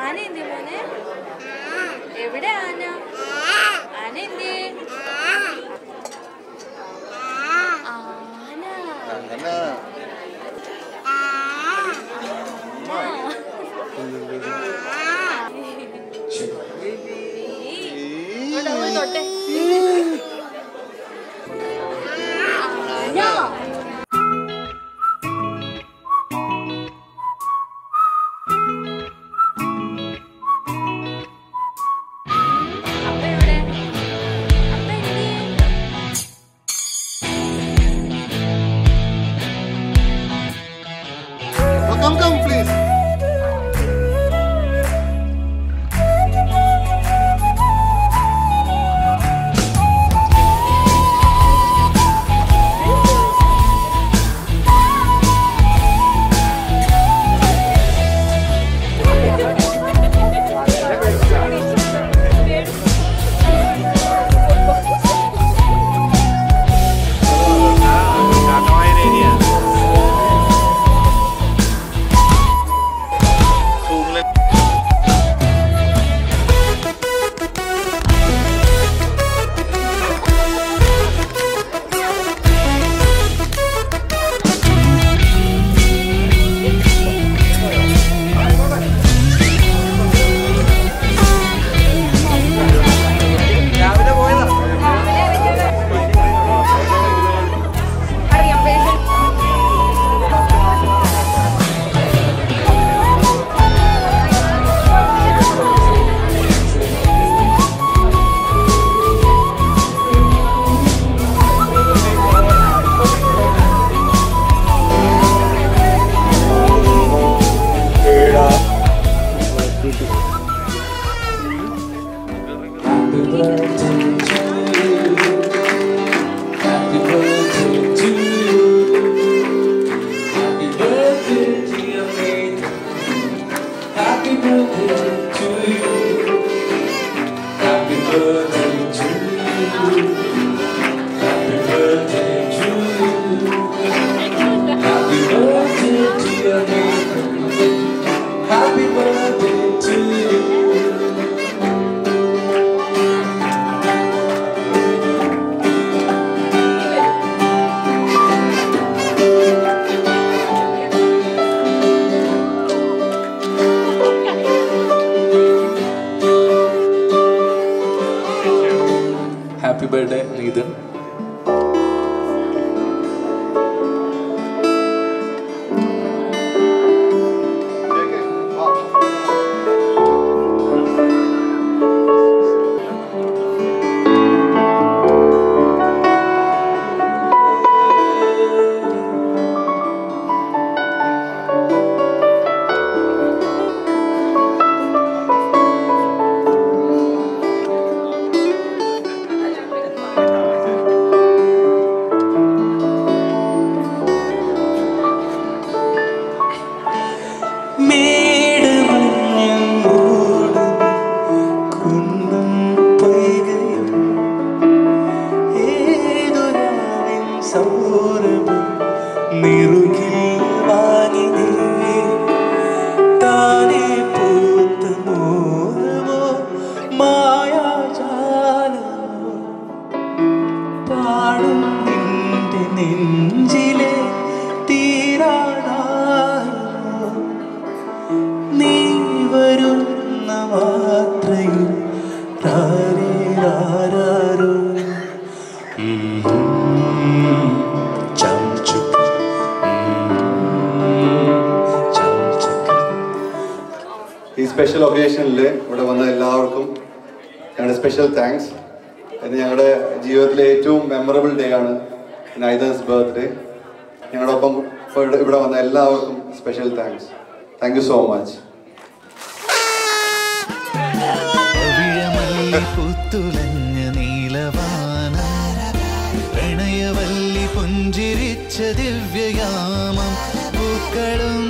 ആന എന്തി മോനെ? എവിടെ ആന? ആന എന്തി തൊട്ടെ. Công ബർത്ത്ഡേ നീതൻ പാടും നിന്റെ നെഞ്ചിലെ തീരാടായോ നീ വരുന്ന മാത്രയിൽ. ഉം. സ്പെഷ്യൽ ഒക്കേഷനിൽ ഇവിടെ വന്ന എല്ലാവർക്കും ഞങ്ങളുടെ സ്പെഷ്യൽ താങ്ക്സ് ഇത് ഞങ്ങളുടെ ജീവിതത്തിലെ ഏറ്റവും മെമ്മറബിൾ ഡേ ആണ് നൈതേഴ്സ് ബർത്ത്ഡേ ഞങ്ങളോടൊപ്പം ഇവിടെ- വന്ന എല്ലാവർക്കും special thanks thank you so much ദിവ്യയാമം പൂക്കളും